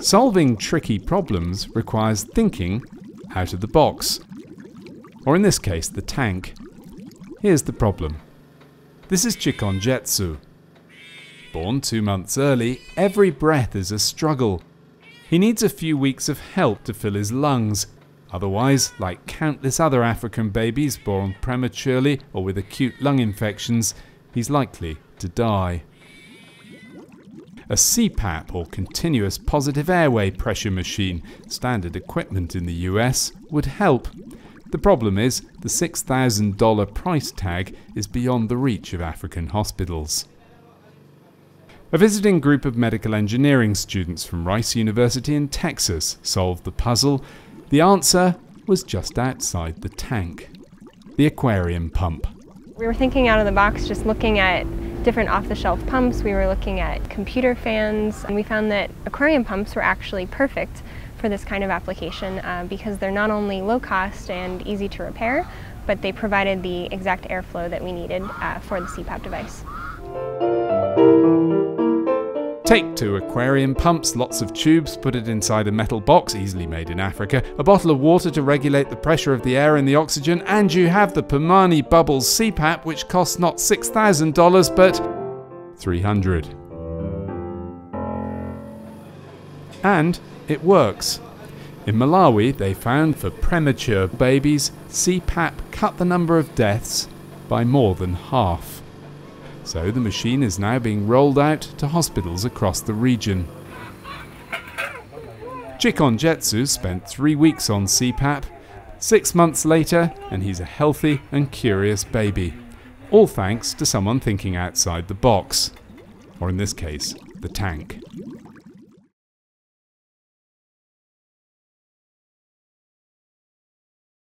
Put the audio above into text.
Solving tricky problems requires thinking out of the box. Or in this case, the tank. Here's the problem. This is Chikon Jetsu. Born two months early, every breath is a struggle. He needs a few weeks of help to fill his lungs. Otherwise, like countless other African babies born prematurely or with acute lung infections, he's likely to die. A CPAP or continuous positive airway pressure machine, standard equipment in the US, would help. The problem is the $6,000 price tag is beyond the reach of African hospitals. A visiting group of medical engineering students from Rice University in Texas solved the puzzle. The answer was just outside the tank the aquarium pump. We were thinking out of the box, just looking at different off-the-shelf pumps. We were looking at computer fans, and we found that aquarium pumps were actually perfect for this kind of application uh, because they're not only low cost and easy to repair, but they provided the exact airflow that we needed uh, for the CPAP device. Take two aquarium pumps, lots of tubes, put it inside a metal box, easily made in Africa, a bottle of water to regulate the pressure of the air and the oxygen, and you have the Pumani Bubbles CPAP, which costs not $6,000 but 300 And it works. In Malawi, they found for premature babies, CPAP cut the number of deaths by more than half so the machine is now being rolled out to hospitals across the region. Chikon Jetsu spent three weeks on CPAP, six months later, and he's a healthy and curious baby. All thanks to someone thinking outside the box. Or in this case, the tank.